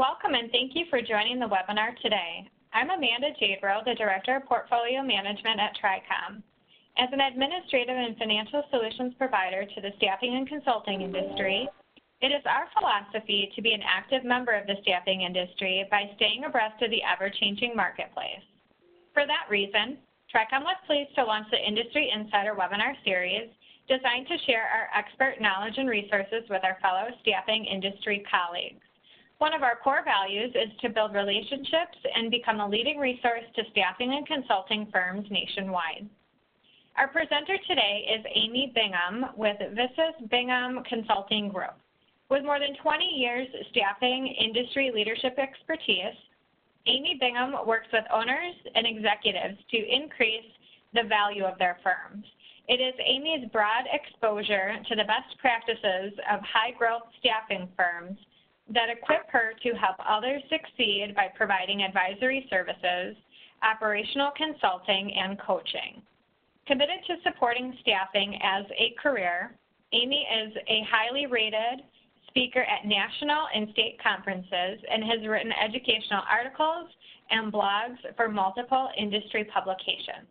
Welcome and thank you for joining the webinar today. I'm Amanda Jadro, the Director of Portfolio Management at TRICOM. As an administrative and financial solutions provider to the staffing and consulting industry, it is our philosophy to be an active member of the staffing industry by staying abreast of the ever-changing marketplace. For that reason, TRICOM was pleased to launch the Industry Insider webinar series designed to share our expert knowledge and resources with our fellow staffing industry colleagues. One of our core values is to build relationships and become a leading resource to staffing and consulting firms nationwide. Our presenter today is Amy Bingham with Visus Bingham Consulting Group. With more than 20 years staffing industry leadership expertise, Amy Bingham works with owners and executives to increase the value of their firms. It is Amy's broad exposure to the best practices of high growth staffing firms that equip her to help others succeed by providing advisory services, operational consulting, and coaching. Committed to supporting staffing as a career, Amy is a highly rated speaker at national and state conferences and has written educational articles and blogs for multiple industry publications.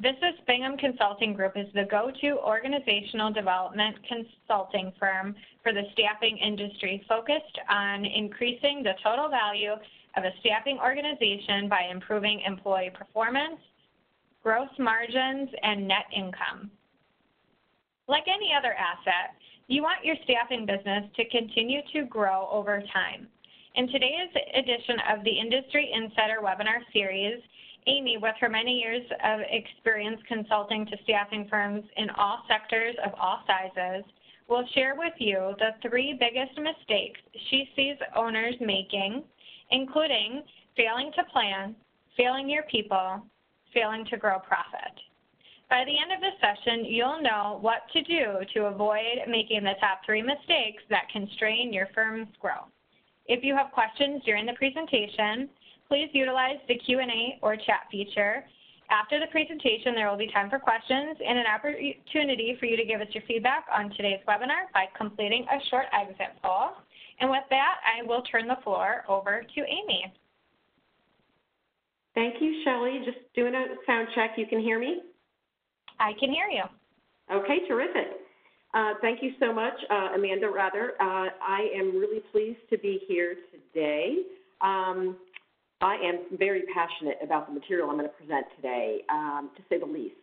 Visus Bingham Consulting Group is the go-to organizational development consulting firm for the staffing industry focused on increasing the total value of a staffing organization by improving employee performance, gross margins, and net income. Like any other asset, you want your staffing business to continue to grow over time. In today's edition of the Industry Insider webinar series, Amy, with her many years of experience consulting to staffing firms in all sectors of all sizes, will share with you the three biggest mistakes she sees owners making, including failing to plan, failing your people, failing to grow profit. By the end of this session, you'll know what to do to avoid making the top three mistakes that constrain your firm's growth. If you have questions during the presentation, please utilize the Q&A or chat feature. After the presentation, there will be time for questions and an opportunity for you to give us your feedback on today's webinar by completing a short exit poll. And with that, I will turn the floor over to Amy. Thank you, Shelley. Just doing a sound check. You can hear me? I can hear you. Okay, terrific. Uh, thank you so much, uh, Amanda, rather. Uh, I am really pleased to be here today. Um, I am very passionate about the material I'm going to present today, um, to say the least.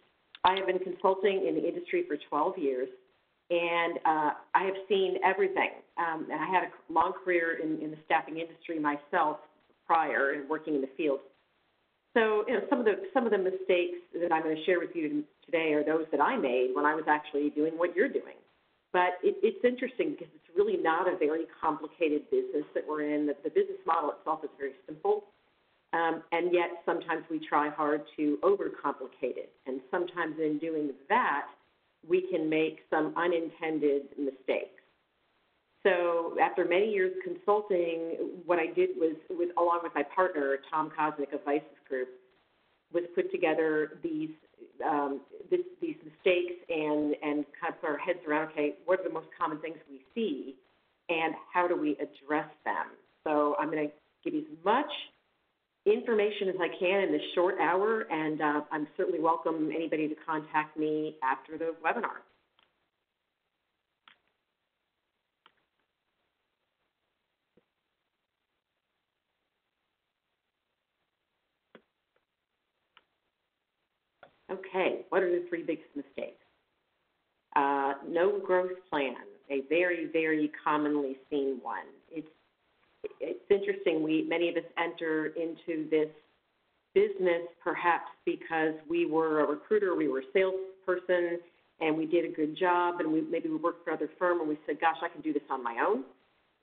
I have been consulting in the industry for 12 years, and uh, I have seen everything. Um, and I had a long career in, in the staffing industry myself prior and working in the field. So, you know, some of the some of the mistakes that I'm going to share with you today are those that I made when I was actually doing what you're doing. But it, it's interesting because it's really not a very complicated business that we're in. The, the business model itself is very simple, um, and yet sometimes we try hard to overcomplicate it. And sometimes in doing that, we can make some unintended mistakes. So after many years consulting, what I did was, with, along with my partner, Tom Kosnick of Visus Group, was put together these um, this, these mistakes and, and kind of put our heads around, okay, what are the most common things we see and how do we address them? So I'm going to give you as much information as I can in this short hour, and uh, I'm certainly welcome anybody to contact me after the webinar. Okay, what are the three biggest mistakes? Uh, no growth plan, a very, very commonly seen one. It's it's interesting. We many of us enter into this business perhaps because we were a recruiter, we were a salesperson, and we did a good job, and we maybe we worked for another firm, and we said, "Gosh, I can do this on my own."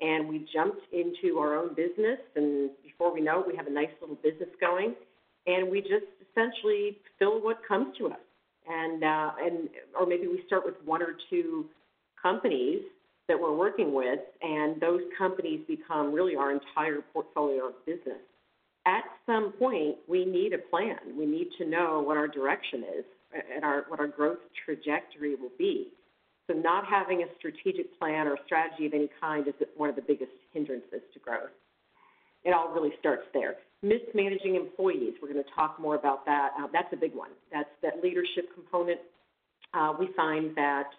And we jumped into our own business, and before we know it, we have a nice little business going and we just essentially fill what comes to us. And, uh, and or maybe we start with one or two companies that we're working with, and those companies become really our entire portfolio of business. At some point, we need a plan. We need to know what our direction is and our, what our growth trajectory will be. So, not having a strategic plan or strategy of any kind is one of the biggest hindrances to growth. it all really starts there. Mismanaging employees, we're going to talk more about that. Uh, that's a big one. That's that leadership component. Uh, we find that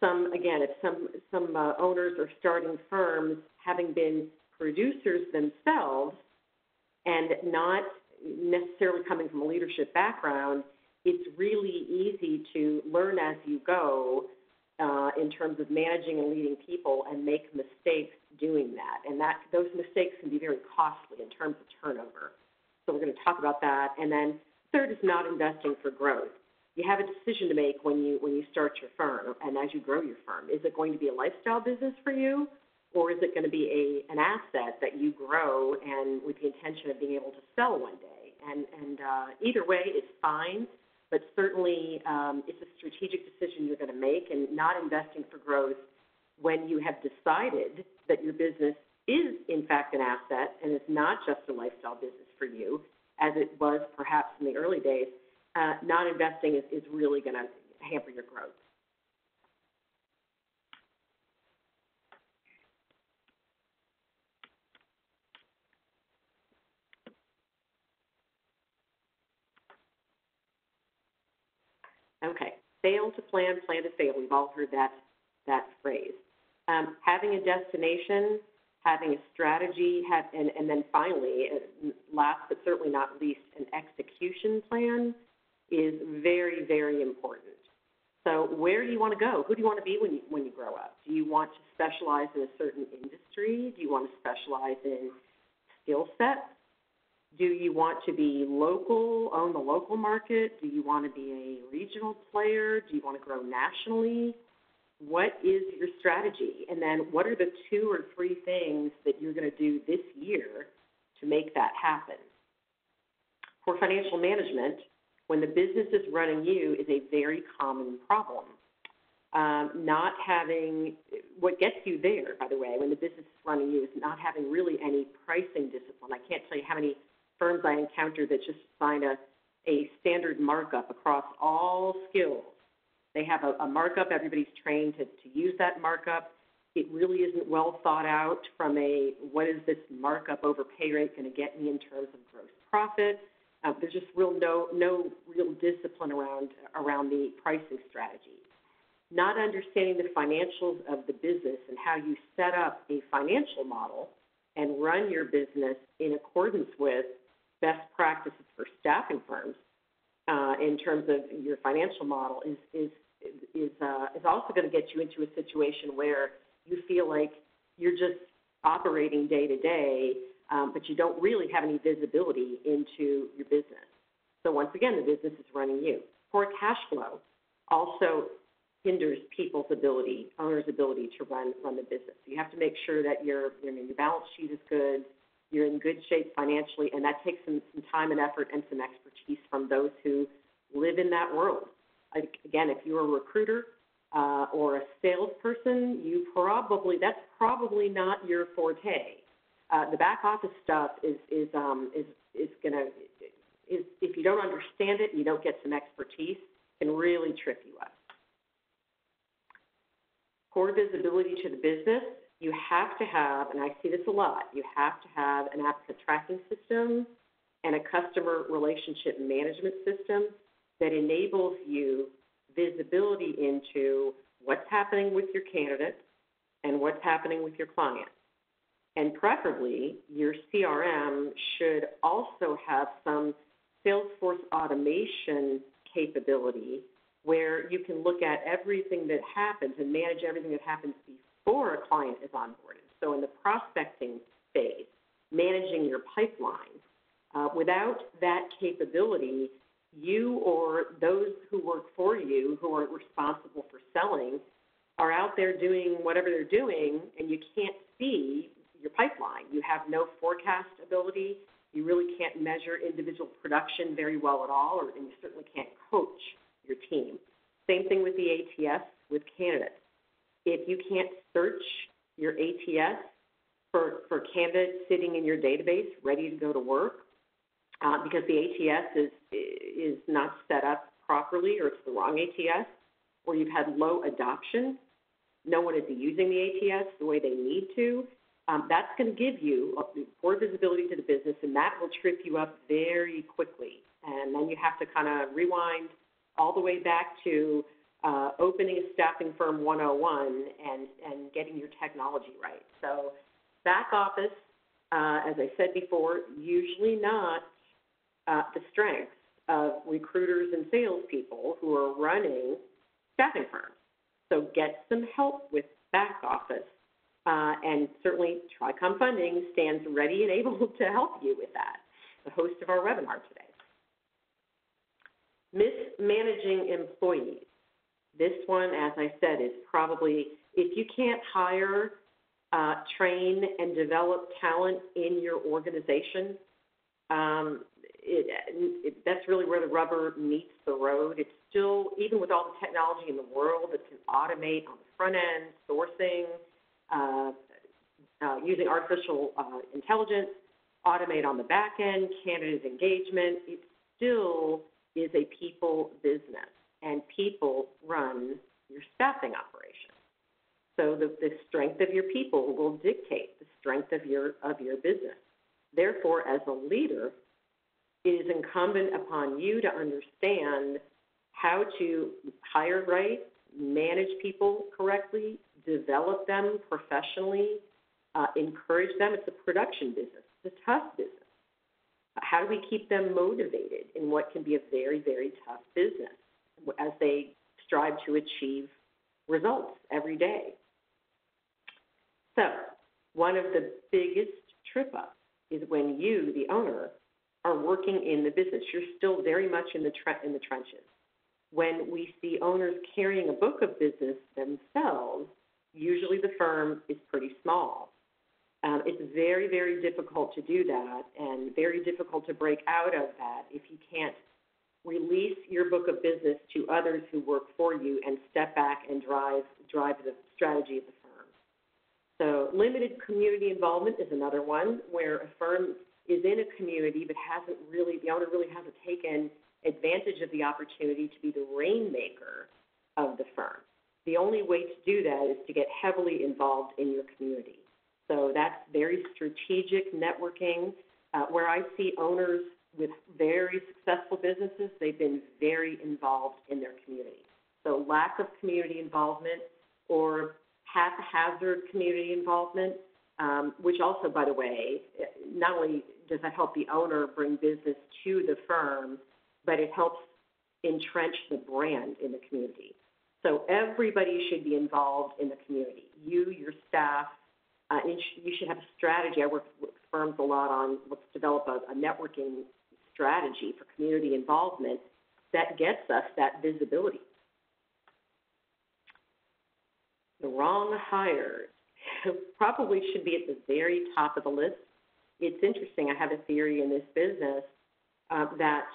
some, again, if some, some uh, owners are starting firms having been producers themselves and not necessarily coming from a leadership background, it's really easy to learn as you go uh, in terms of managing and leading people and make mistakes doing that. And that those mistakes can be very costly in terms of turnover. So we're going to talk about that. And then third is not investing for growth. You have a decision to make when you when you start your firm and as you grow your firm. Is it going to be a lifestyle business for you? Or is it going to be a, an asset that you grow and with the intention of being able to sell one day? And, and uh, either way is fine but certainly um, it's a strategic decision you're going to make and not investing for growth when you have decided that your business is in fact an asset and is not just a lifestyle business for you as it was perhaps in the early days uh, not investing is, is really going to hamper your growth Okay, fail to plan, plan to fail. We've all heard that that phrase. Um, having a destination, having a strategy, have, and, and then finally, uh, last but certainly not least, an execution plan is very, very important. So where do you want to go? Who do you want to be when you, when you grow up? Do you want to specialize in a certain industry? Do you want to specialize in skill sets? Do you want to be local, own the local market? Do you want to be a regional player? Do you want to grow nationally? What is your strategy? And then what are the two or three things that you're going to do this year to make that happen? For financial management, when the business is running you is a very common problem. Um, not having what gets you there, by the way, when the business is running you is not having really any pricing discipline. I can't tell you how many firms I encounter that just find a, a standard markup across all skills. They have a, a markup, everybody's trained to, to use that markup. It really isn't well thought out from a what is this markup over pay rate going to get me in terms of gross profit. Uh, there's just real no no real discipline around around the pricing strategy. Not understanding the financials of the business and how you set up a financial model and run your business in accordance with best practices for staffing firms uh, in terms of your financial model is is is uh, is also going to get you into a situation where you feel like you're just operating day to day, um, but you don't really have any visibility into your business. So once again, the business is running you. Poor cash flow also hinders people's ability, owners' ability to run run the business. So you have to make sure that your your balance sheet is good, you're in good shape financially, and that takes some, some time and effort and some expertise from those who live in that world. Again, if you're a recruiter uh, or a salesperson, you probably that's probably not your forte. Uh, the back office stuff is is um, is is gonna is if you don't understand it, and you don't get some expertise, can really trip you up. Core visibility to the business you have to have, and I see this a lot, you have to have an applicant tracking system and a customer relationship management system that enables you visibility into what's happening with your candidate and what's happening with your client. And preferably, your CRM should also have some Salesforce automation capability where you can look at everything that happens and manage everything that happens before a client is onboarded. So in the prospecting phase, managing your pipeline, uh, without that capability, you or those who work for you who are responsible for selling are out there doing whatever they're doing and you can't see your pipeline. You have no forecast ability. You really can't measure individual production very well at all, or, and you certainly can't coach your team. Same thing with the ATS with candidates if you can't search your ATS for, for candidates sitting in your database ready to go to work, uh, because the ATS is, is not set up properly or it's the wrong ATS, or you've had low adoption, no one is using the ATS the way they need to, Um, that's going to give you uh, poor visibility to the business, and that will trip you up very quickly. And then you have to kind of rewind all the way back to uh, opening a staffing firm 101 and, and getting your technology right. So back office, uh, as I said before, usually not uh, the strengths of recruiters and salespeople who are running staffing firms. So get some help with back office. Uh, and certainly TRICOM Funding stands ready and able to help you with that, the host of our webinar today. Mismanaging employees. This one, as I said, is probably, if you can't hire, uh, train, and develop talent in your organization, um, it, it, that's really where the rubber meets the road. It's still, even with all the technology in the world that can automate on the front end, sourcing, using artificial uh, intelligence, automate on the back end, candidate engagement, it still is a people business, and people run your staffing operation. So the, the strength of your people will dictate the strength of your of your business. Therefore, as a leader, it is incumbent upon you to understand how to hire right, manage people correctly, develop them professionally, uh, encourage them. It's a production business. It's a tough business. How do we keep them motivated in what can be a very, very tough business as they strive to achieve results every day? So, one of the biggest trip ups is when you, the owner, are working in the business. You're still very much in the tre- in the trenches. When we see owners carrying a book of business themselves, usually the firm is pretty small. Um, it's very, very difficult to do that and very difficult to break out of that if you can't release your book of business to others who work for you and step back and drive drive the strategy of the firm. So limited community involvement is another one where a firm is in a community but hasn't really the owner really hasn't taken advantage of the opportunity to be the rainmaker of the firm. The only way to do that is to get heavily involved in your community. So that's very strategic networking. Uh, where I see owners with very successful businesses, they've been very involved in their community. So lack of community involvement or haphazard community involvement, um, which also, by the way, not only does that help the owner bring business to the firm, but it helps entrench the brand in the community. So everybody should be involved in the community. You, your staff, uh, and you should have a strategy. I work with firms a lot on let's develop a, a networking strategy for community involvement that gets us that visibility. The wrong hires probably should be at the very top of the list. It's interesting. I have a theory in this business uh, that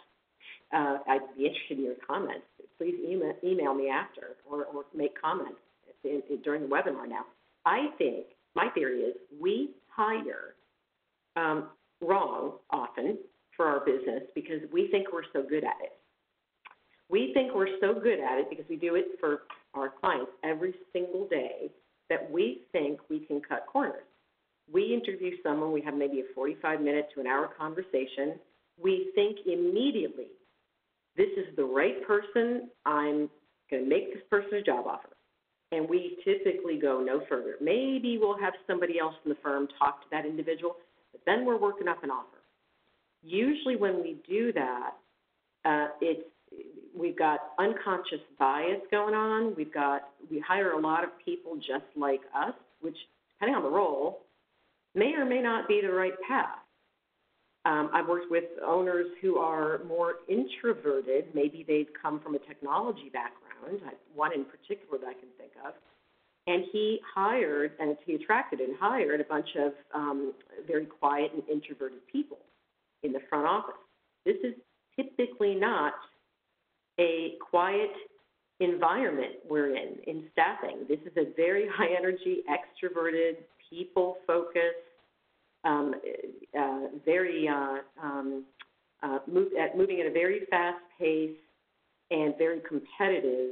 uh, I'd be interested in your comments. Please email, email me after or, or make comments in, in, during the webinar now. I think my theory is we hire um, wrong often for our business because we think we're so good at it. We think we're so good at it because we do it for our clients every single day that we think we can cut corners. We interview someone, we have maybe a 45 minute to an hour conversation. We think immediately, this is the right person, I'm going to make this person a job offer and we typically go no further. Maybe we'll have somebody else in the firm talk to that individual, but then we're working up an offer. Usually, when we do that, uh, it's we've got unconscious bias going on. We've got we hire a lot of people just like us, which depending on the role, may or may not be the right path. Um, I've worked with owners who are more introverted. Maybe they've come from a technology background one in particular that I can think of. And he hired, and he attracted and hired a bunch of um, very quiet and introverted people in the front office. This is typically not a quiet environment we're in in staffing. This is a very high energy, extroverted, people focused, um, uh, very uh, um, uh, move, at, moving at a very fast pace, and very competitive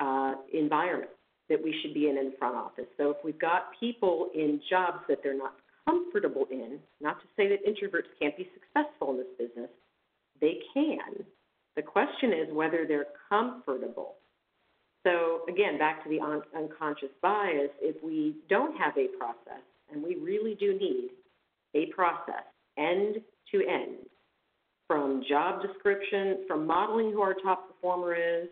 uh, environment. that we should be in in front office. So if we've got people in jobs that they're not comfortable in, not to say that introverts can't be successful in this business, they can. The question is whether they're comfortable. So again, back to the un- unconscious bias, if we don't have a process, and we really do need a process, end to end, from job description, from modeling who our top performer is,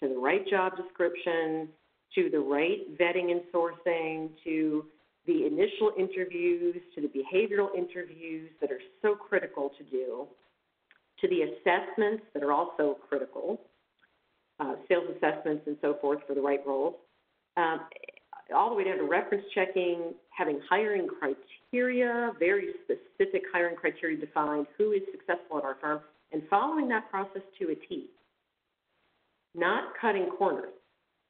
to the right job description, to the right vetting and sourcing, to the initial interviews, to the behavioral interviews that are so critical to do, to the assessments that are also critical, uh, sales assessments and so forth for the right roles, um, all the way down to reference checking, having hiring criteria, very specific hiring criteria defined, who is successful at our firm, and following that process to a T. Not cutting corners.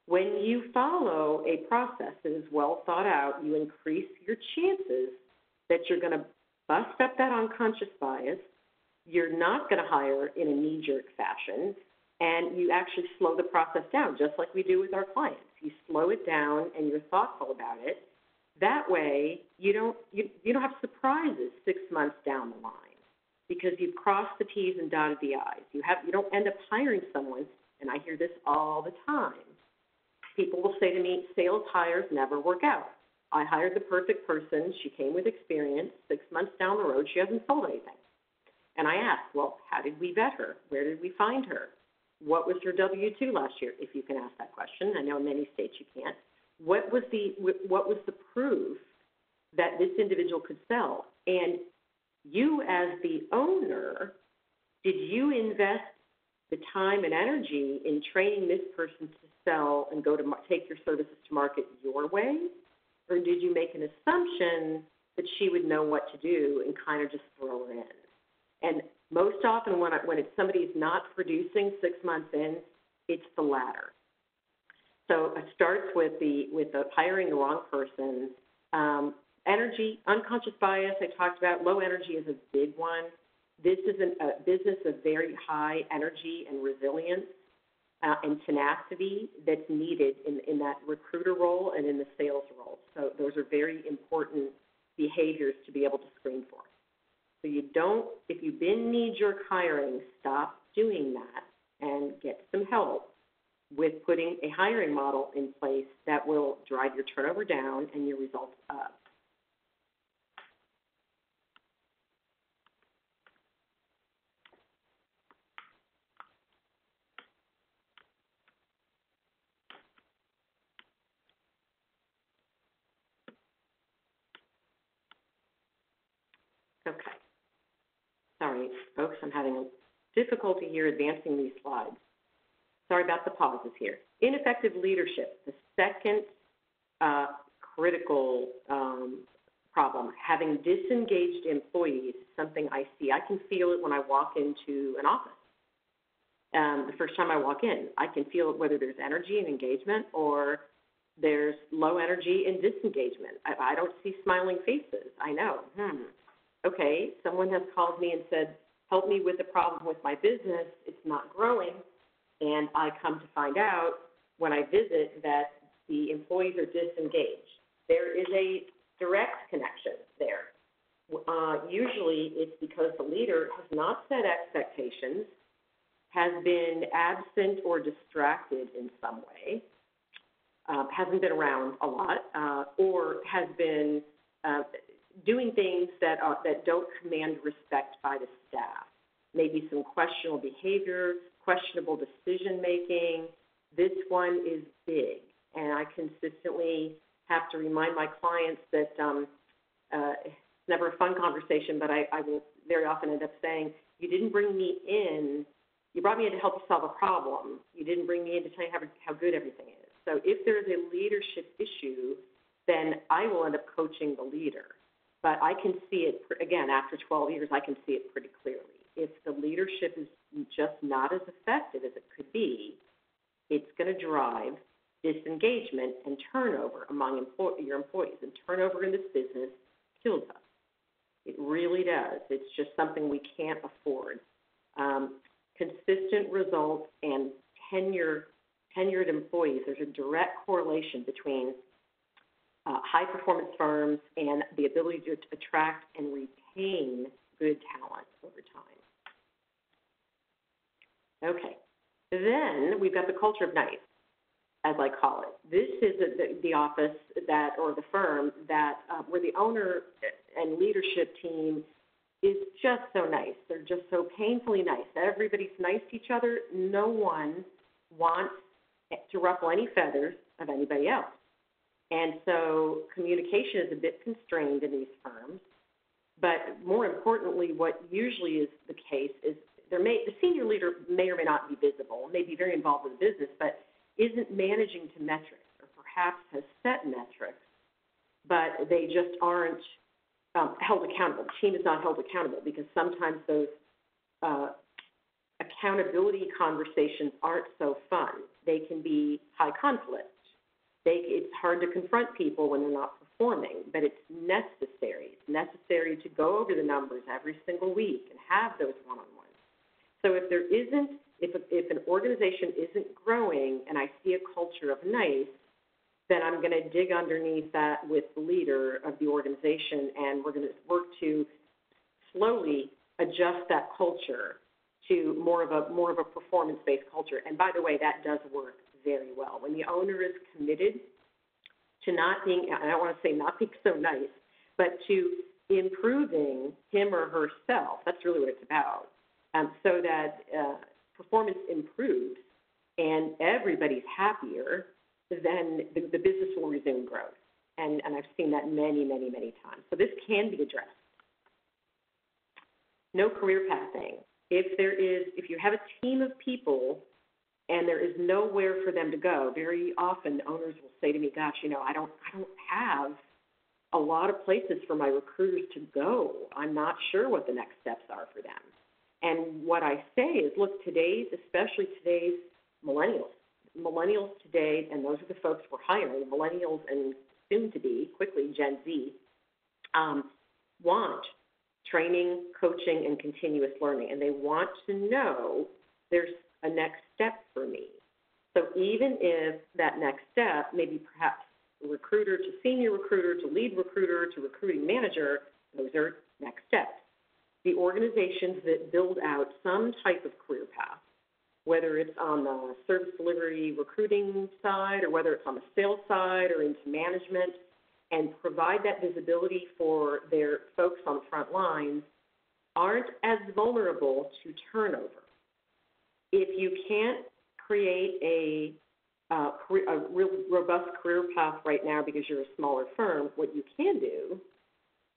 When you follow a process that is well thought out, you increase your chances that you're going to bust up that unconscious bias. You're not going to hire in a knee jerk fashion, and you actually slow the process down, just like we do with our clients. You slow it down and you're thoughtful about it. That way, you don't you, you don't have surprises six months down the line because you've crossed the T's and dotted the I's. You have you don't end up hiring someone, and I hear this all the time people will say to me, sales hires never work out. I hired the perfect person. She came with experience. Six months down the road, she hasn't sold anything. And I asked, well, how did we vet her? Where did we find her? What was her W two last year? If you can ask that question, I know in many states you can't. What was the what was the proof that this individual could sell? And you, as the owner, did you invest the time and energy in training this person to sell and go to take your services to market your way? Or did you make an assumption that she would know what to do and kind of just throw her in? And most often, when, I, when it's somebody's not producing six months in, it's the latter. So it starts with the with the hiring the wrong person. Um, energy, unconscious bias. I talked about low energy is a big one. This is an, a business of very high energy and resilience uh, and tenacity that's needed in, in that recruiter role and in the sales role. So those are very important behaviors to be able to screen for. So you don't, if you've been knee-jerk hiring, stop doing that and get some help with putting a hiring model in place that will drive your turnover down and your results up. Okay. Sorry, folks, I'm having a difficulty here advancing these slides. Sorry about the pauses here. Ineffective leadership, the second uh, critical um, problem. Having disengaged employees is something I see. I can feel it when I walk into an office. Um, the first time I walk in, I can feel whether there's energy and engagement or there's low energy and disengagement. I, I don't see smiling faces. I know. Hmm okay, someone has called me and said, help me with the problem with my business, it's not growing, and I come to find out when I visit that the employees are disengaged. There is a direct connection there. Uh, usually it's because the leader has not set expectations, has been absent or distracted in some way, uh, hasn't been around a lot, uh, or has been uh, doing things that are, that don't command respect by the staff. Maybe some questionable behavior, questionable decision making. This one is big, and I consistently have to remind my clients that um, uh, it's never a fun conversation, but I, I will very often end up saying, "You didn't bring me in. You brought me in to help you solve a problem. You didn't bring me in to tell you how, how good everything is." So if there is a leadership issue, then I will end up coaching the leader but I can see it, again, after 12 years, I can see it pretty clearly. If the leadership is just not as effective as it could be, it's going to drive disengagement and turnover among your employees. And turnover in this business kills us. It really does. It's just something we can't afford. Um, consistent results and tenure tenured employees, there's a direct correlation between uh, high performance firms and the ability to attract and retain good talent over time. Okay, then we've got the culture of nice, as I call it. This is the, the office that, or the firm that, uh, where the owner and leadership team is just so nice. They're just so painfully nice. Everybody's nice to each other. No one wants to ruffle any feathers of anybody else. And so communication is a bit constrained in these firms. But more importantly, what usually is the case is there may, the senior leader may or may not be visible, may be very involved in the business, but isn't managing to metrics or perhaps has set metrics, but they just aren't um, held accountable. The team is not held accountable because sometimes those uh, accountability conversations aren't so fun. They can be high conflict. They, it's hard to confront people when they're not performing, but it's necessary. It's necessary to go over the numbers every single week and have those one-on-ones. So if there isn't, if, if an organization isn't growing and I see a culture of nice, then I'm going to dig underneath that with the leader of the organization, and we're going to work to slowly adjust that culture to more of a more of a performance-based culture. And by the way, that does work very well when the owner is committed to not being I don't want to say not being so nice, but to improving him or herself. That's really what it's about, um, so that uh, performance improves and everybody's happier then the, the business will resume growth. And, and I've seen that many, many, many times. So this can be addressed. No career pathing. If there is, if you have a team of people and there is nowhere for them to go, very often owners will say to me, "Gosh, you know, I don't, I don't have a lot of places for my recruiters to go. I'm not sure what the next steps are for them." And what I say is, look, today's, especially today's millennials, millennials today, and those are the folks we're hiring, millennials and soon to be, quickly, Gen Z, um, want training, coaching, and continuous learning. And they want to know there's a next step for me. So even if that next step, maybe perhaps recruiter to senior recruiter to lead recruiter to recruiting manager, those are next steps. The organizations that build out some type of career path whether it's on the service delivery recruiting side or whether it's on the sales side or into management, and provide that visibility for their folks on the front lines, aren't as vulnerable to turnover. If you can't create a, uh, a real robust career path right now because you're a smaller firm, what you can do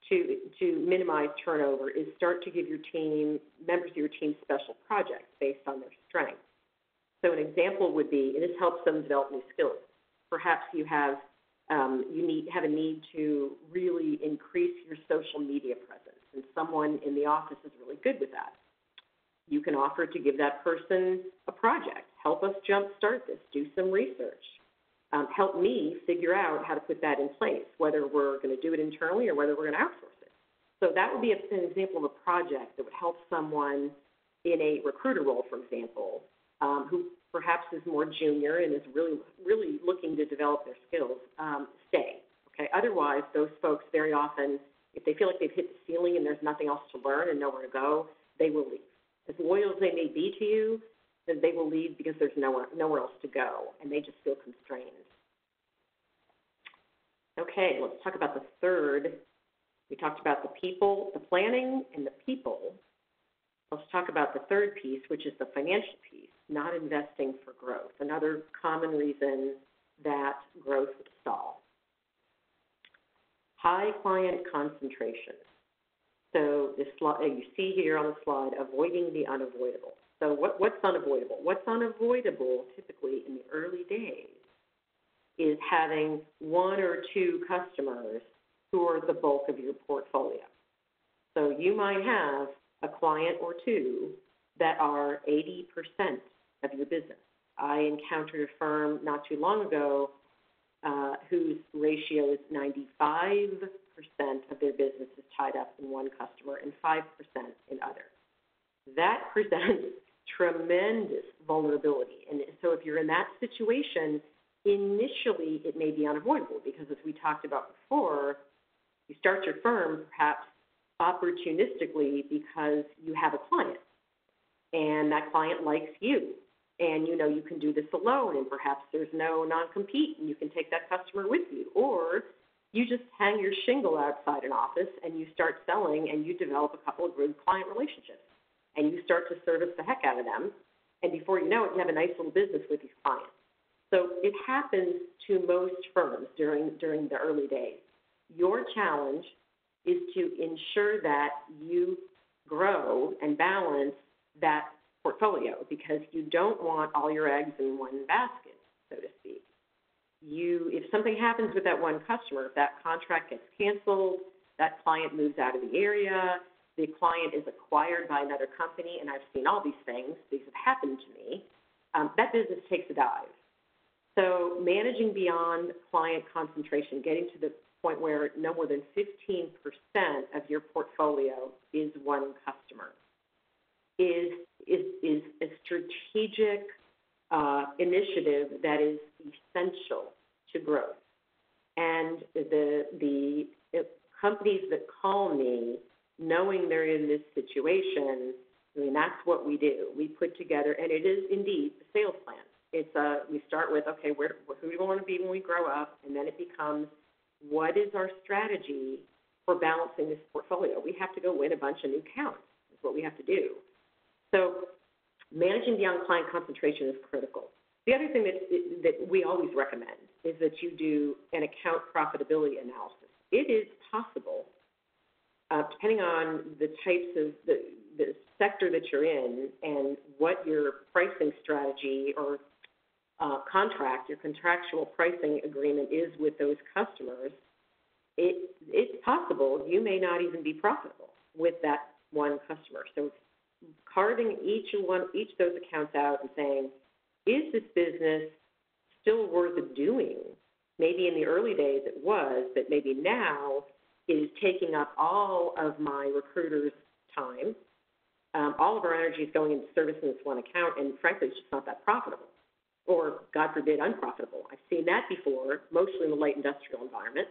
to to minimize turnover is start to give your team members of your team special projects based on their strengths. So an example would be, and this helps them develop new skills. Perhaps you have um, you need have a need to really increase your social media presence, and someone in the office is really good with that. You can offer to give that person a project. Help us jumpstart this. Do some research um, help me figure out how to put that in place, whether we're going to do it internally or whether we're going to outsource it. So that would be an example of a project that would help someone in a recruiter role, for example, um, who perhaps is more junior and is really, really looking to develop their skills, um, stay. Okay. Otherwise, those folks very often, if they feel like they've hit the ceiling and there's nothing else to learn and nowhere to go, they will leave. As loyal as they may be to you, they will leave because there's nowhere nowhere else to go, and they just feel constrained. Okay, let's talk about the third. We talked about the people, the planning, and the people. Let's talk about the third piece, which is the financial piece, not investing for growth. Another common reason that growth would stall. High client concentration. So this slide, you see here on the slide, avoiding the unavoidable. So what, what's unavoidable? What's unavoidable typically in the early days is having one or two customers who are the bulk of your portfolio. So you might have a client or two that are 80% of your business. I encountered a firm not too long ago uh, whose ratio is 95% of their business is tied up in one customer and 5% in other. That presents tremendous vulnerability. And so if you're in that situation, initially it may be unavoidable because as we talked about before, you start your firm perhaps opportunistically because you have a client and that client likes you. And you know you can do this alone and perhaps there's no non-compete and you can take that customer with you. Or you just hang your shingle outside an office and you start selling and you develop a couple of good client relationships and you start to service the heck out of them and before you know it you have a nice little business with these clients so it happens to most firms during during the early days your challenge is to ensure that you grow and balance that portfolio because you don't want all your eggs in one basket, so to speak. You, if something happens with that one customer, if that contract gets canceled, that client moves out of the area, the client is acquired by another company, and I've seen all these things, these have happened to me, um, that business takes a dive. So managing beyond client concentration, getting to the point where no more than 15% of your portfolio is one customer is, is, is a strategic uh, initiative that is essential to growth. And the, the companies that call me, knowing they're in this situation, I mean, that's what we do. We put together, and it is indeed a sales plan. It's a, we start with, okay, where, who do we want to be when we grow up? And then it becomes, what is our strategy for balancing this portfolio? We have to go win a bunch of new accounts, is what we have to do. So managing beyond client concentration is critical. The other thing that, that we always recommend is that you do an account profitability analysis. It is possible, uh, depending on the types of the, the sector that you're in and what your pricing strategy or uh, contract, your contractual pricing agreement is with those customers, it, it's possible you may not even be profitable with that one customer. So carving each one, each of those accounts out and saying, is this business still worth doing? Maybe in the early days it was, but maybe now is taking up all of my recruiter's time. Um, all of our energy is going into servicing this one account, and frankly, it's just not that profitable or God forbid, unprofitable. I've seen that before, mostly in the light industrial environment.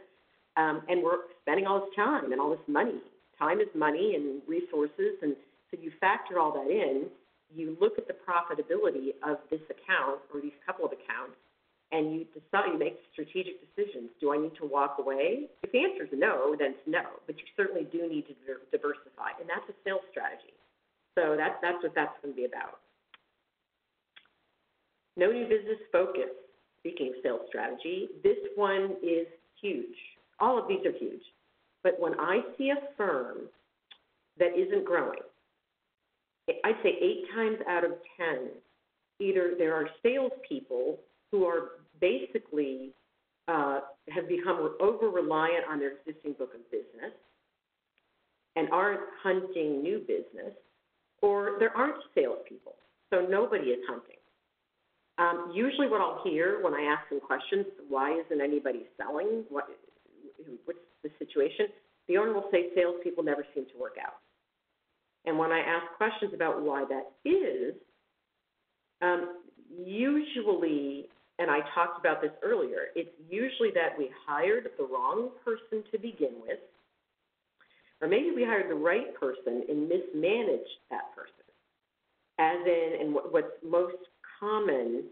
Um, and we're spending all this time and all this money. Time is money and resources, and so you factor all that in. You look at the profitability of this account or these couple of accounts, and you decide, you make strategic decisions. Do I need to walk away? If the answer is no, then it's no. But you certainly do need to diversify, and that's a sales strategy. So that's that's what that's going to be about. No new business focus. Speaking of sales strategy, this one is huge. All of these are huge. But when I see a firm that isn't growing, I'd say eight times out of 10, either there are salespeople who are basically uh, have become over reliant on their existing book of business and aren't hunting new business, or there aren't salespeople, so nobody is hunting. Um, usually, what I'll hear when I ask them questions, why isn't anybody selling? What, what's the situation? The owner will say salespeople never seem to work out. And when I ask questions about why that is, um, usually, and I talked about this earlier, it's usually that we hired the wrong person to begin with, or maybe we hired the right person and mismanaged that person. As in, and what's most common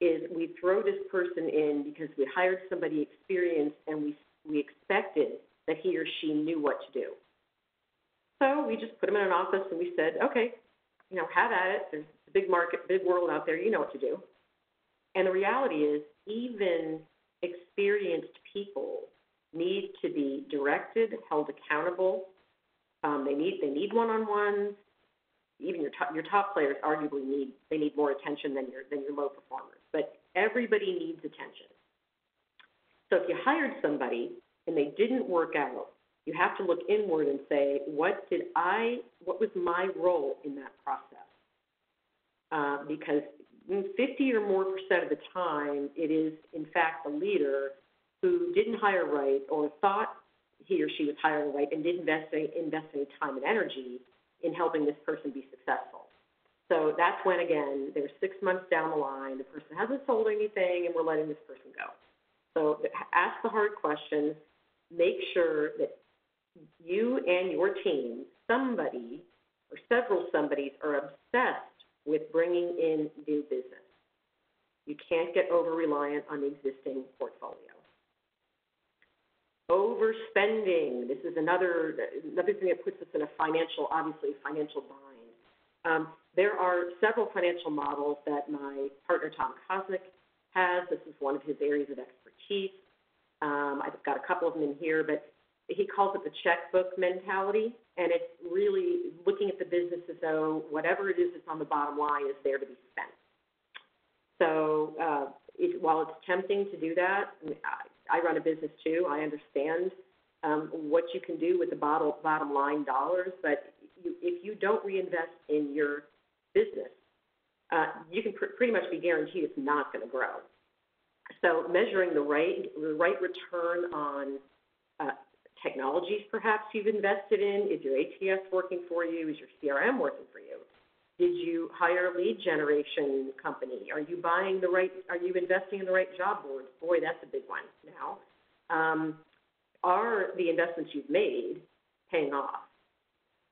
is we throw this person in because we hired somebody experienced and we, we expected that he or she knew what to do. So we just put them in an office and we said, okay, you know, have at it. There's a big market, big world out there. You know what to do. And the reality is, even experienced people need to be directed, held accountable. Um, they need they need one-on-ones even your top, your top players arguably need they need more attention than your than your low performers. But everybody needs attention. So if you hired somebody and they didn't work out, you have to look inward and say, what did I? What was my role in that process? Uh, because 50 or more percent of the time, it is in fact the leader who didn't hire right or thought he or she was hiring right and didn't invest, invest any time and energy in helping this person be successful. So that's when, again, they're six months down the line, the person hasn't sold anything, and we're letting this person go. So ask the hard questions, make sure that you and your team, somebody or several somebodies are obsessed with bringing in new business. You can't get over reliant on the existing portfolio. Overspending, this is another, another thing that puts us in a financial, obviously, financial bind. Um, there are several financial models that my partner Tom Kosnick has. This is one of his areas of expertise. Um, I've got a couple of them in here, but he calls it the checkbook mentality, and it's really looking at the business as though whatever it is that's on the bottom line is there to be spent. So uh, it, while it's tempting to do that, I, I run a business too. I understand um, what you can do with the bottom bottom line dollars, but you, if you don't reinvest in your business, uh, you can pr- pretty much be guaranteed it's not going to grow. So measuring the right the right return on uh, technologies perhaps you've invested in, is your ATS working for you, is your CRM working for you? Did you hire a lead generation company? Are you buying the right, are you investing in the right job boards? Boy, that's a big one now. Um, are the investments you've made paying off?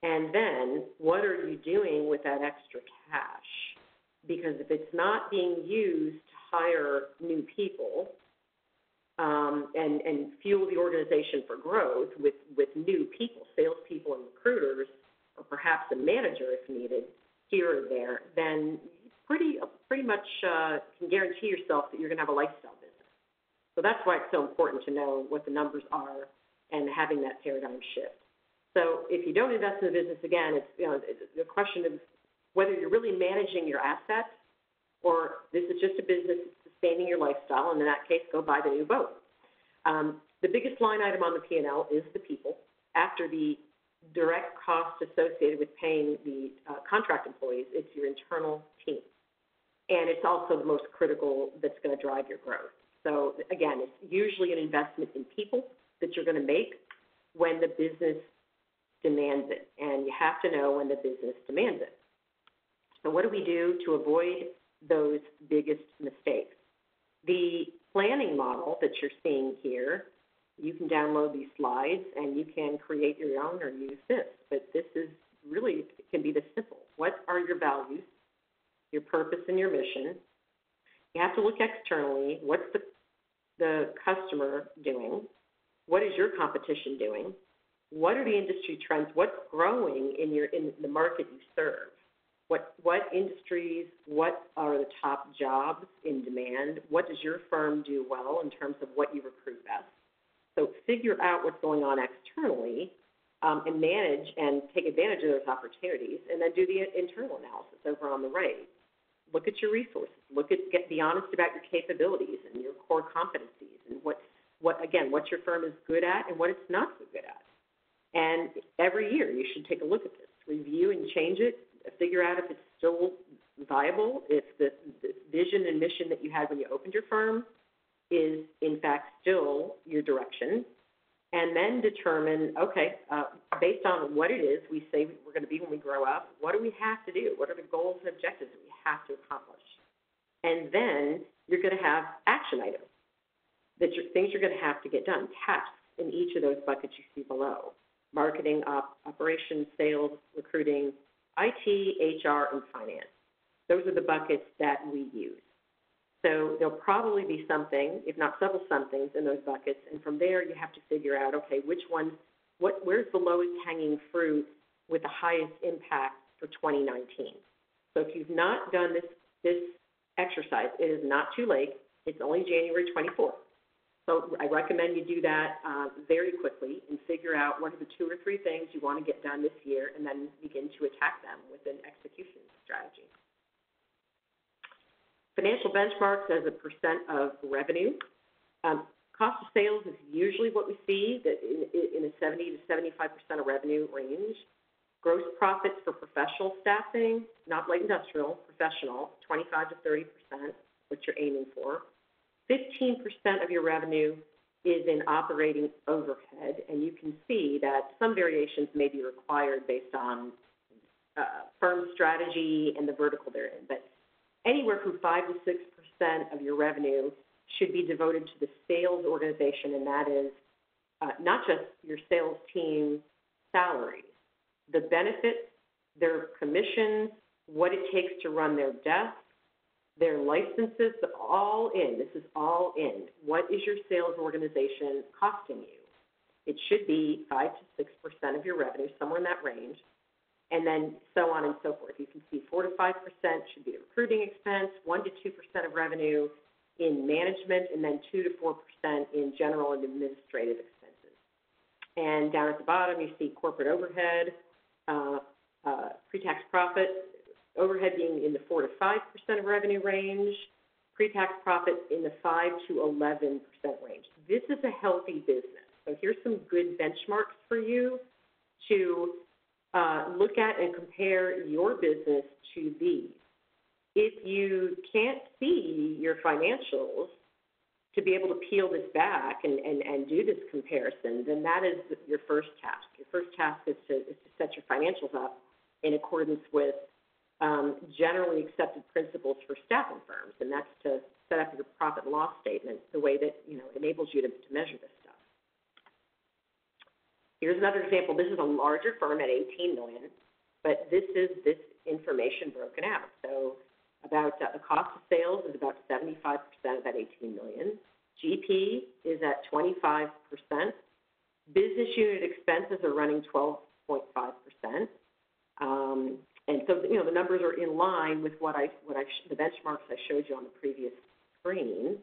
And then, what are you doing with that extra cash? Because if it's not being used to hire new people um, and, and fuel the organization for growth with, with new people, salespeople and recruiters, or perhaps a manager if needed, here or there, then pretty, pretty much uh, can guarantee yourself that you're going to have a lifestyle business. So that's why it's so important to know what the numbers are and having that paradigm shift. So if you don't invest in the business, again, it's you know the question of whether you're really managing your assets or this is just a business sustaining your lifestyle, and in that case, go buy the new boat. Um, the biggest line item on the P&L is the people. After the direct cost associated with paying the uh, contract employees, it's your internal team. And it's also the most critical that's going to drive your growth. So again, it's usually an investment in people that you're going to make when the business demands it. And you have to know when the business demands it. So what do we do to avoid those biggest mistakes? The planning model that you're seeing here you can download these slides and you can create your own or use this. But this is really can be this simple. What are your values, your purpose, and your mission? You have to look externally. What's the the customer doing? What is your competition doing? What are the industry trends? What's growing in your in the market you serve? What what industries? What are the top jobs in demand? What does your firm do well in terms of what you recruit best? So figure out what's going on externally um, and manage and take advantage of those opportunities, and then do the internal analysis over on the right. Look at your resources. Look at get be honest about your capabilities and your core competencies, and what what again what your firm is good at and what it's not so good at. And every year you should take a look at this, review and change it, figure out if it's still viable, if the, the vision and mission that you had when you opened your firm is in fact still your direction, and then determine, okay, uh, based on what it is we say we're going to be when we grow up, what do we have to do? What are the goals and objectives that we have to accomplish? And then you're going to have action items, that you're, things you're going to have to get done, tasks in each of those buckets you see below marketing, op, operations, sales, recruiting, IT, HR, and finance. Those are the buckets that we use. So there'll probably be something, if not several somethings, in those buckets, and from there you have to figure out, okay, which one, what, where's the lowest hanging fruit with the highest impact for 2019? So if you've not done this this exercise, it is not too late. It's only January 24th. So I recommend you do that uh, very quickly and figure out what are the two or three things you want to get done this year, and then begin to attack them with an execution strategy. Financial benchmarks as a percent of revenue. Um, cost of sales is usually what we see that in, in a 70 to 75 percent of revenue range. Gross profits for professional staffing, not light industrial, professional, 25 to 30 percent, what you're aiming for. 15 percent of your revenue is in operating overhead, and you can see that some variations may be required based on uh, firm strategy and the vertical they're in. But anywhere from five to six percent of your revenue should be devoted to the sales organization, and that is uh, not just your sales team salaries, the benefits, their commissions, what it takes to run their desk, their licenses, all in. This is all in. What is your sales organization costing you? It should be five to six percent of your revenue, somewhere in that range, and then so on and so forth. You can see four to five percent should be a recruiting expense, one to two percent of revenue in management, and then two to four percent in general and administrative expenses. And down at the bottom, you see corporate overhead, uh, uh, pre-tax profit, overhead being in the four to five percent of revenue range, pre-tax profit in the five to eleven percent range. This is a healthy business. So here's some good benchmarks for you to uh, look at and compare your business to these. If you can't see your financials to be able to peel this back and, and, and do this comparison, then that is your first task. Your first task is to, is to set your financials up in accordance with um, generally accepted principles for staffing firms, and that's to set up your profit and loss statement the way that you know enables you to, to measure this stuff. Here's another example. This is a larger firm at 18 million, but this is this information broken out. So about uh, the cost of sales is about 75% of that 18 million. GP is at 25%. Business unit expenses are running 12.5%. Um, and so, you know, the numbers are in line with what I, what I, the benchmarks I showed you on the previous screen.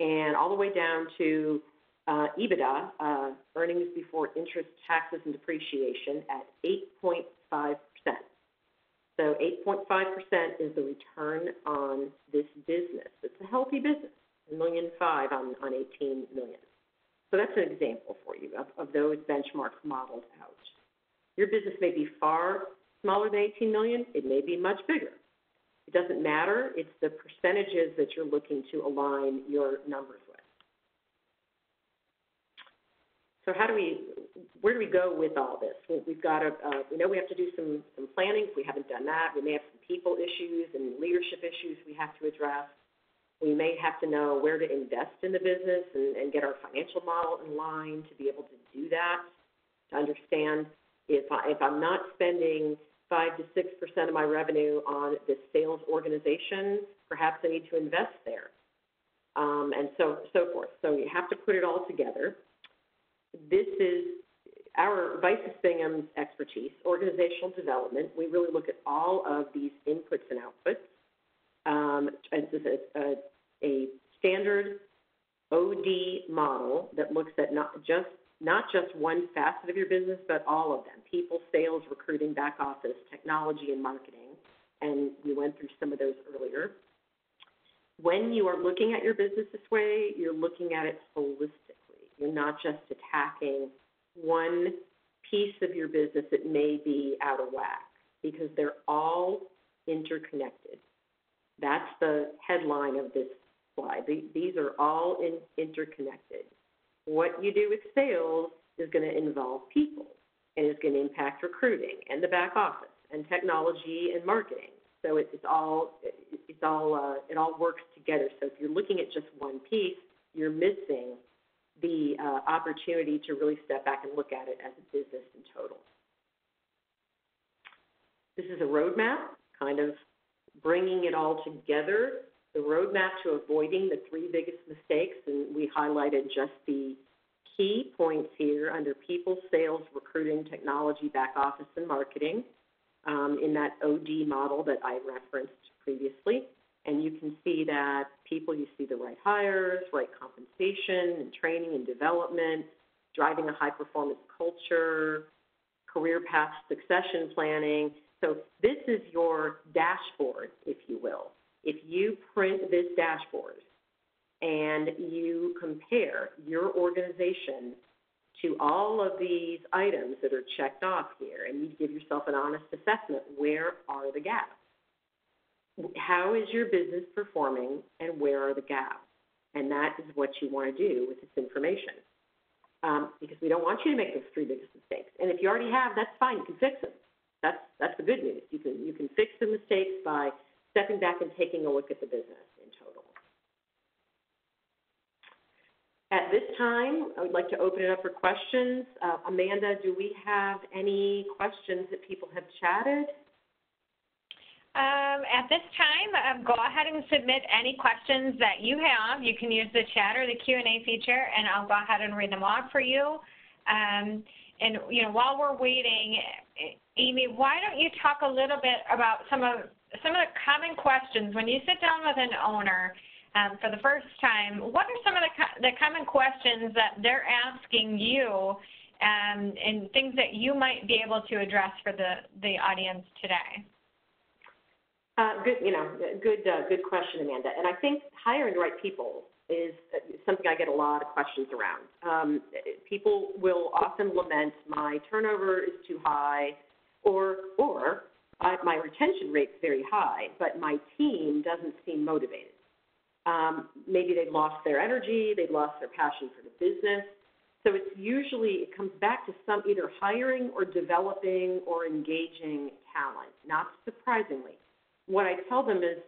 And all the way down to uh, EBITDA, uh, earnings before interest, taxes, and depreciation at 8.5%. So 8.5% is the return on this business. It's a healthy business, a million five on, on 18 million. So that's an example for you of, of those benchmarks modeled out. Your business may be far smaller than 18 million. It may be much bigger. It doesn't matter. It's the percentages that you're looking to align your numbers with. So how do we, where do we go with all this? We've got to, uh, we know we have to do some, some planning. We haven't done that, we may have some people issues and leadership issues we have to address. We may have to know where to invest in the business and, and get our financial model in line to be able to do that, to understand if, I, if I'm not spending five to six percent of my revenue on this sales organization, perhaps I need to invest there, um, and so so forth. So you have to put it all together. This is our Vices Bingham's expertise, organizational development. We really look at all of these inputs and outputs. Um, this is a, a, a standard OD model that looks at not just not just one facet of your business, but all of them people, sales, recruiting, back office, technology, and marketing. And we went through some of those earlier. When you are looking at your business this way, you're looking at it holistically. You're not just attacking one piece of your business that may be out of whack because they're all interconnected. That's the headline of this slide. These are all in, interconnected. What you do with sales is going to involve people and is going to impact recruiting and the back office and technology and marketing. So it, it's all it's all uh, it all works together. So if you're looking at just one piece, you're missing the uh, opportunity to really step back and look at it as a business in total. This is a roadmap, kind of bringing it all together the roadmap to avoiding the three biggest mistakes, and we highlighted just the key points here under people, sales, recruiting, technology, back office, and marketing um, in that OD model that I referenced previously. And you can see that people, you see the right hires, right compensation and training and development, driving a high performance culture, career path succession planning. So this is your dashboard, if you will if you print this dashboard and you compare your organization to all of these items that are checked off here, and you give yourself an honest assessment where are the gaps? How is your business performing, and where are the gaps? And that is what you want to do with this information. Um, because we don't want you to make those three biggest mistakes. And if you already have, that's fine, you can fix them. That's, that's the good news. You can, you can fix the mistakes by stepping back and taking a look at the business in total. At this time, I would like to open it up for questions. Uh, Amanda, do we have any questions that people have chatted? Um, at this time, um, go ahead and submit any questions that you have. You can use the chat or the Q&A feature, and I'll go ahead and read them off for you. Um, and you know, while we're waiting, Amy, why don't you talk a little bit about some of some of the common questions when you sit down with an owner um, for the first time? What are some of the co the common questions that they're asking you, um, and things that you might be able to address for the the audience today? Uh, good, you know, good, uh, good question, Amanda. And I think hiring the right people is something I get a lot of questions around. Um, people will often lament my turnover is too high, or or I, my retention rate's very high, but my team doesn't seem motivated. Um, maybe they've lost their energy, they've lost their passion for the business. So it's usually it comes back to some either hiring or developing or engaging talent. Not surprisingly, what I tell them is,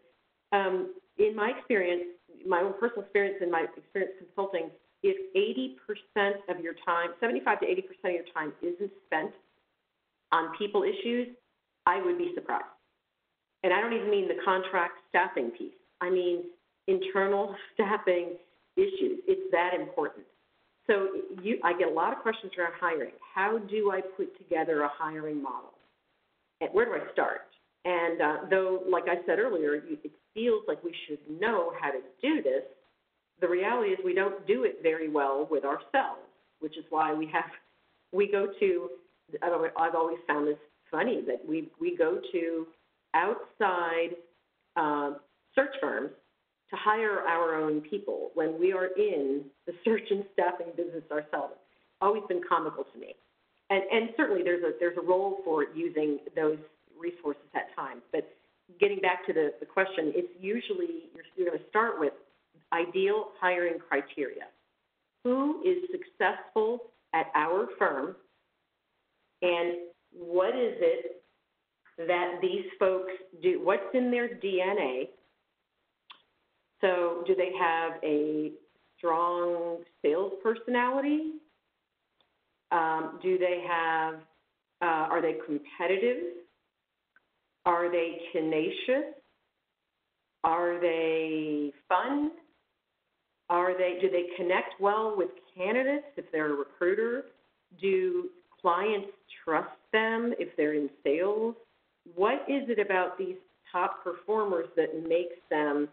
um, in my experience, my own personal experience and my experience consulting, if 80% of your time, 75 to 80% of your time isn't spent on people issues, I would be surprised. And I don't even mean the contract staffing piece. I mean internal staffing issues. It's that important. So you, I get a lot of questions around hiring. How do I put together a hiring model? Where do I start? And uh, though, like I said earlier, it feels like we should know how to do this, the reality is we don't do it very well with ourselves, which is why we have, we go to, I've always found this funny that we, we go to outside uh, search firms to hire our own people when we are in the search and staffing business ourselves. Always been comical to me. And, and certainly there's a, there's a role for using those resources at times. But getting back to the, the question, it's usually you're, you're going to start with ideal hiring criteria. Who is successful at our firm, and what is it that these folks do? What's in their DNA? So, do they have a strong sales personality? Um, do they have, uh, are they competitive? Are they tenacious? Are they fun? Are they do they connect well with candidates if they're a recruiter? Do clients trust them if they're in sales? What is it about these top performers that makes them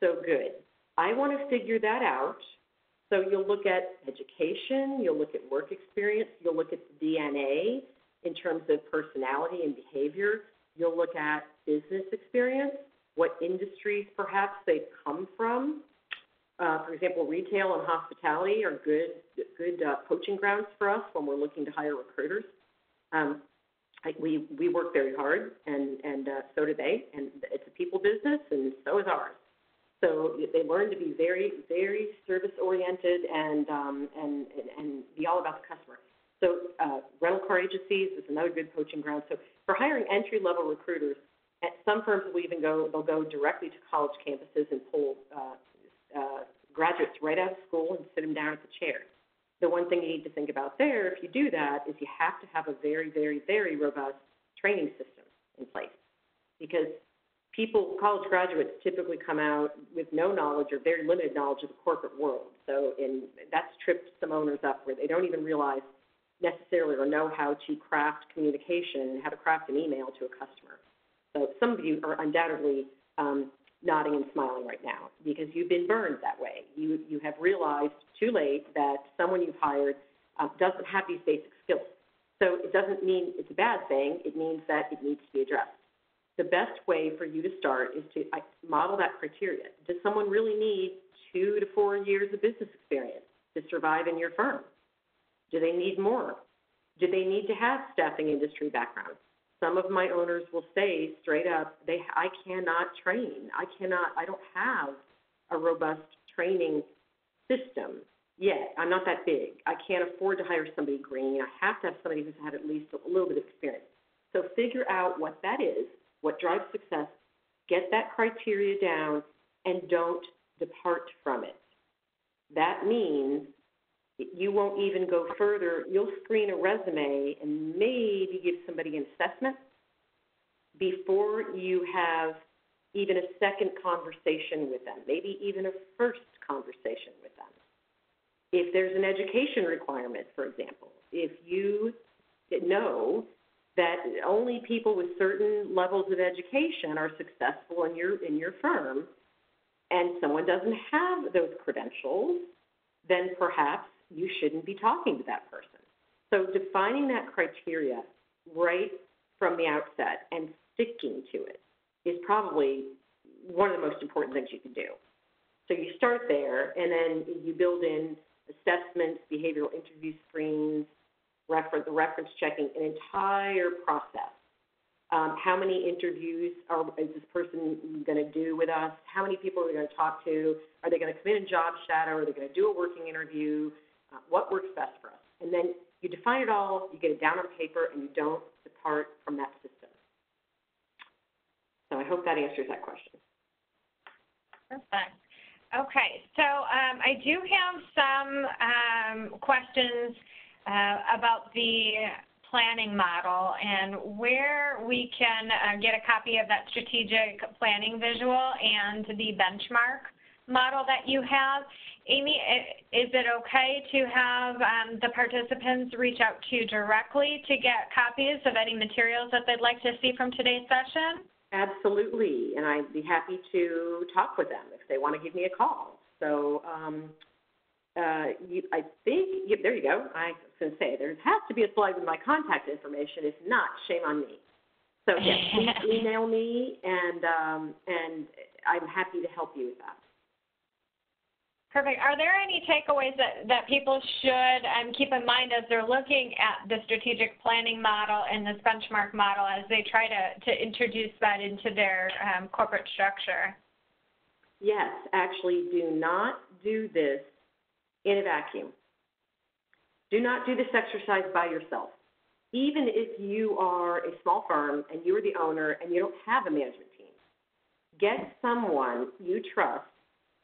so good? I want to figure that out. So you'll look at education, you'll look at work experience, you'll look at the DNA in terms of personality and behavior. You'll look at business experience, what industries perhaps they've come from. Uh, for example, retail and hospitality are good good uh, poaching grounds for us when we're looking to hire recruiters. Um, we we work very hard, and and uh, so do they. And it's a people business, and so is ours. So they learn to be very very service oriented and um, and, and be all about the customer. So uh, rental car agencies is another good poaching ground. So for hiring entry-level recruiters, at some firms will even go, they'll go directly to college campuses and pull uh, uh, graduates right out of school and sit them down at the chair. The one thing you need to think about there, if you do that, is you have to have a very, very, very robust training system in place. Because people, college graduates typically come out with no knowledge or very limited knowledge of the corporate world. So in, that's tripped some owners up where they don't even realize necessarily or know how to craft communication, and how to craft an email to a customer. So some of you are undoubtedly um, nodding and smiling right now because you've been burned that way. You, you have realized too late that someone you've hired uh, doesn't have these basic skills. So it doesn't mean it's a bad thing, it means that it needs to be addressed. The best way for you to start is to model that criteria. Does someone really need two to four years of business experience to survive in your firm? Do they need more? Do they need to have staffing industry background? Some of my owners will say straight up, they, I cannot train. I cannot, I don't have a robust training system yet. I'm not that big. I can't afford to hire somebody green. I have to have somebody who's had at least a little bit of experience. So figure out what that is, what drives success, get that criteria down, and don't depart from it. That means you won't even go further. You'll screen a resume and maybe give somebody an assessment before you have even a second conversation with them, maybe even a first conversation with them. If there's an education requirement, for example, if you know that only people with certain levels of education are successful in your in your firm and someone doesn't have those credentials, then perhaps you shouldn't be talking to that person. So defining that criteria right from the outset and sticking to it is probably one of the most important things you can do. So you start there, and then you build in assessments, behavioral interview screens, reference, the reference checking, an entire process. Um, how many interviews are, is this person going to do with us? How many people are they going to talk to? Are they going to come in and job shadow? Are they going to do a working interview? Uh, what works best for us? And then you define it all, you get it down on paper, and you don't depart from that system. So I hope that answers that question. Perfect. Okay, so um, I do have some um, questions uh, about the planning model and where we can uh, get a copy of that strategic planning visual and the benchmark model that you have. Amy, is it okay to have um, the participants reach out to you directly to get copies of any materials that they'd like to see from today's session? Absolutely, and I'd be happy to talk with them if they want to give me a call. So um, uh, you, I think, yeah, there you go. I was going to say, there has to be a slide with my contact information. If not, shame on me. So yes, please email me, and um, and I'm happy to help you with that. Perfect. Are there any takeaways that, that people should um, keep in mind as they're looking at the strategic planning model and this benchmark model as they try to, to introduce that into their um, corporate structure? Yes, actually, do not do this in a vacuum. Do not do this exercise by yourself. Even if you are a small firm and you're the owner and you don't have a management team, get someone you trust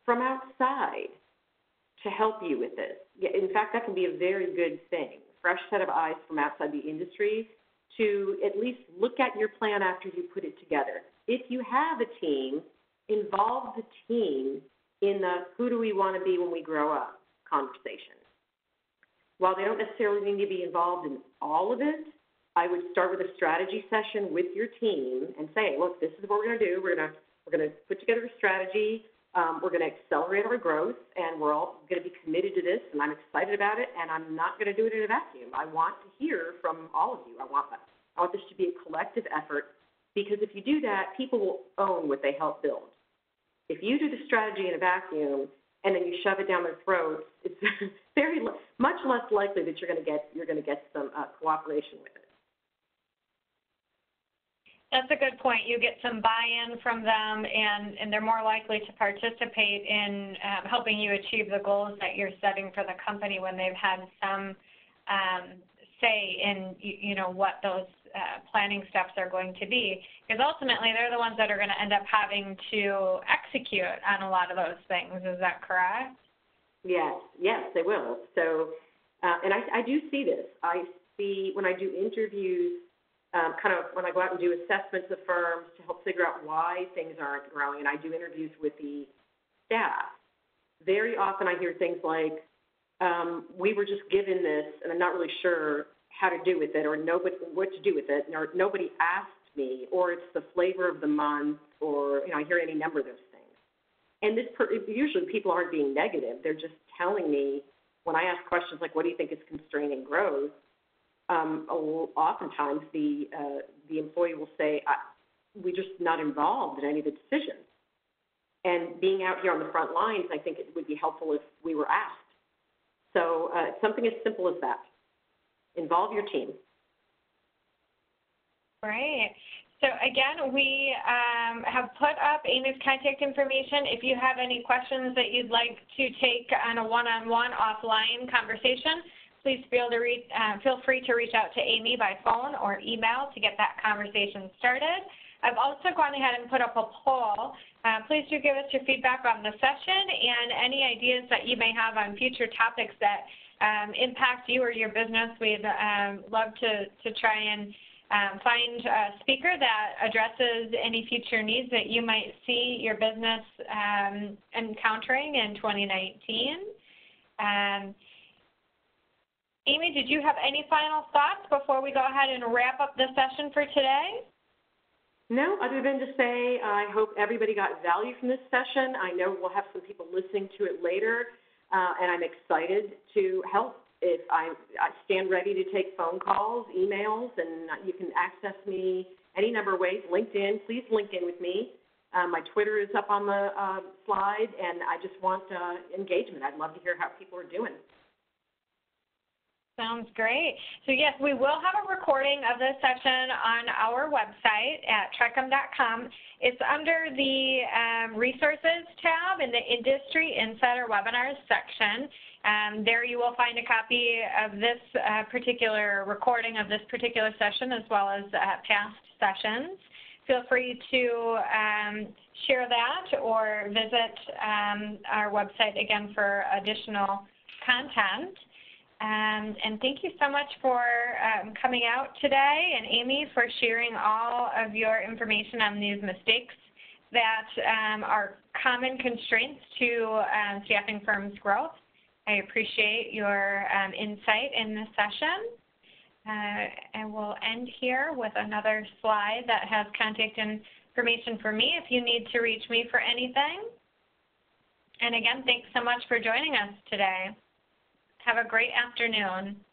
from outside to help you with this. In fact, that can be a very good thing. Fresh set of eyes from outside the industry to at least look at your plan after you put it together. If you have a team, involve the team in the who do we want to be when we grow up conversation. While they don't necessarily need to be involved in all of it, I would start with a strategy session with your team and say, look, this is what we're going to do. We're going to we're going to put together a strategy um, we're going to accelerate our growth, and we're all going to be committed to this, and I'm excited about it, and I'm not going to do it in a vacuum. I want to hear from all of you. I want, I want this to be a collective effort, because if you do that, people will own what they help build. If you do the strategy in a vacuum and then you shove it down their throats, it's very much less likely that you're going to get you're going to get some uh, cooperation with it. That's a good point. You get some buy-in from them, and, and they're more likely to participate in um, helping you achieve the goals that you're setting for the company when they've had some um, say in you, you know what those uh, planning steps are going to be. Because ultimately, they're the ones that are going to end up having to execute on a lot of those things. Is that correct? Yes, yes, they will. So, uh, and I, I do see this. I see when I do interviews um, kind of when I go out and do assessments of firms to help figure out why things aren't growing, and I do interviews with the staff, very often I hear things like, um, "We were just given this, and I'm not really sure how to do with it, or nobody what to do with it, or nobody asked me, or it's the flavor of the month, or you know I hear any number of those things. And this per- usually people aren't being negative; they're just telling me when I ask questions like, "What do you think is constraining growth?" Um, oftentimes the uh, the employee will say, "We're just not involved in any of the decisions." And being out here on the front lines, I think it would be helpful if we were asked. So uh, something as simple as that. Involve your team. Great. So again, we um, have put up Amy's contact information. If you have any questions that you'd like to take on a one-on-one -on -one offline conversation, please feel, to reach, uh, feel free to reach out to Amy by phone or email to get that conversation started. I've also gone ahead and put up a poll. Uh, please do give us your feedback on the session and any ideas that you may have on future topics that um, impact you or your business. We'd um, love to, to try and um, find a speaker that addresses any future needs that you might see your business um, encountering in 2019. Amy, did you have any final thoughts before we go ahead and wrap up the session for today? No, other than to say I hope everybody got value from this session. I know we'll have some people listening to it later, uh, and I'm excited to help. If I, I stand ready to take phone calls, emails, and you can access me any number of ways. LinkedIn, please link in with me. Uh, my Twitter is up on the uh, slide, and I just want uh, engagement. I'd love to hear how people are doing. Sounds great. So yes, we will have a recording of this session on our website at tricom.com. It's under the um, resources tab in the industry insider webinars section. Um, there you will find a copy of this uh, particular recording of this particular session as well as uh, past sessions. Feel free to um, share that or visit um, our website again for additional content. Um, and thank you so much for um, coming out today and Amy for sharing all of your information on these mistakes that um, are common constraints to um, staffing firms' growth. I appreciate your um, insight in this session. Uh, and we'll end here with another slide that has contact information for me if you need to reach me for anything. And again, thanks so much for joining us today. Have a great afternoon.